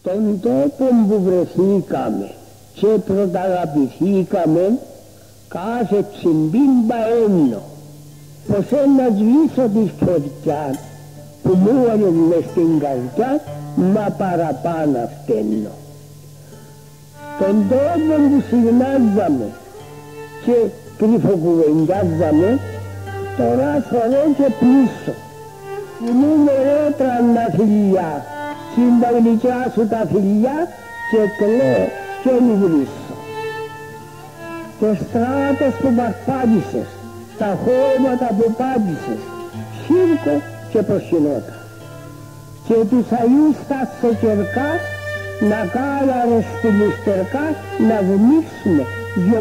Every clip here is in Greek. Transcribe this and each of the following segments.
Στον τόπο που βρεθήκαμε και πρωταγαπηθήκαμε κάθε τσιμπίμπα έννο πως ένα σβήσω της φωτιάς που μου έβαλε μες στην καρδιά μα παραπάνω φταίνω. Τον τόπο που συγνάζαμε και κρυφοκουβεντιάζαμε τώρα θωρώ και πίσω. Νούμερο τραντα φιλιά, συν γλυκιά σου τα φιλιά και κλαίω και μη βρίσκω. Το στράτος που παρπάτησες, τα χώματα που πάτησες, σύρκο και προσινότα. Και τους Αγίους τα σεκερκά να κάλαρες στην ιστερκά να γνίξουμε δυο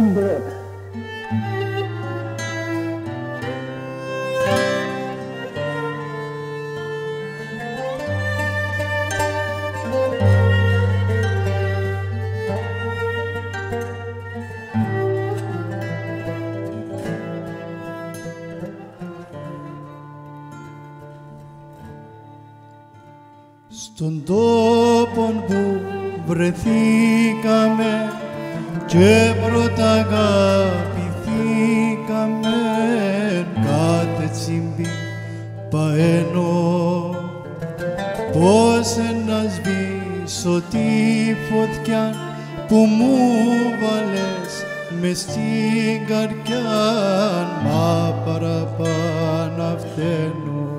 Στον τόπο που βρεθήκαμε και πρώτα αγαπηθήκαμε κάθε τσιμπή παένω. Πως να σβήσω τη φωτιά που μου βάλες μες στην καρδιά μα παραπάνω φταίνω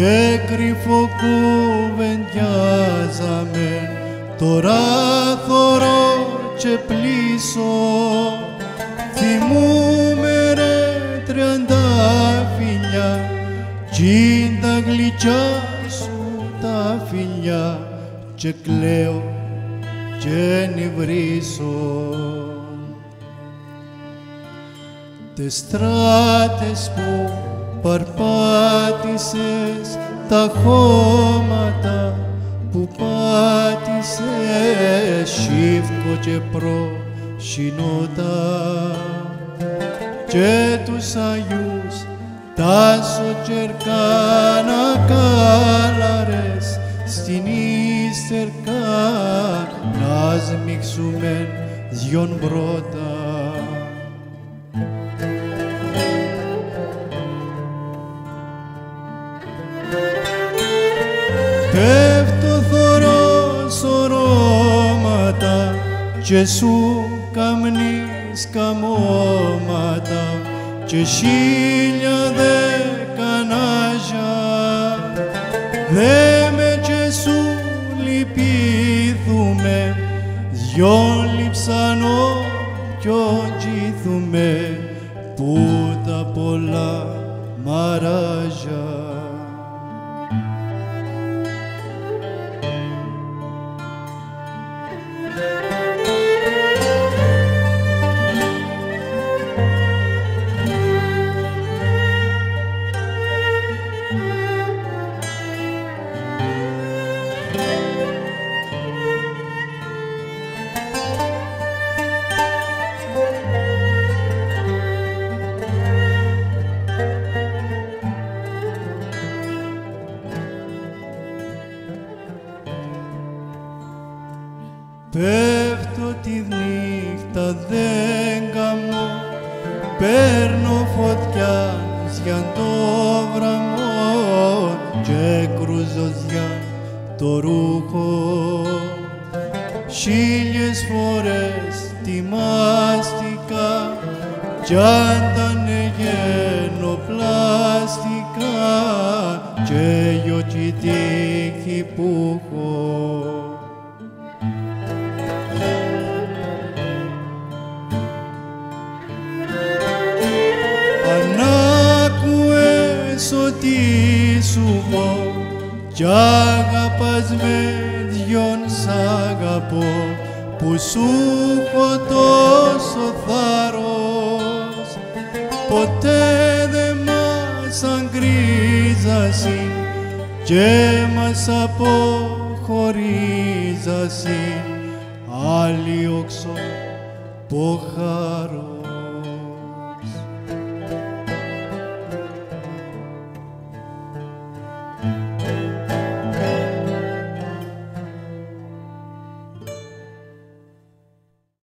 και κρυφοκουβεντιάζαμε τώρα θωρώ και πλήσω. Θυμούμε ρε τριαντάφυλλια κι τα γλυκιά σου τα φιλιά και κλαίω και νυβρίσω Τες στράτες που παρπάτησες, τα χώματα που πάτησες, σύφκο και προσινότα και τους Αγιούς τα σοκερκάνα κάλαρες στην ύστερκα να σμίξουμεν δυον πρώτα. Και σου καμνείς καμώματα και χίλια δεκανάζια δε με και σου λυπήθουμε δυο λειψανό κι ογγίθουμε που τα πολλά μαράζια. Πέφτω τη νύχτα δεν καμώ. Παίρνω φωτιά για το βραμό. Και κρούζω για το ρούχο. Χίλιες φορές τιμάστηκα. Κι αν ήταν γενοπλάστικα και γιοτσι τύχη που έχω σου πω κι αγαπάς με δυον σ' αγαπώ. Που σου έχω τόσο θάρρος. Ποτέ δε μας αγκρίζασαι και μας αποχωρίζασαι άλλοι ποχαρός.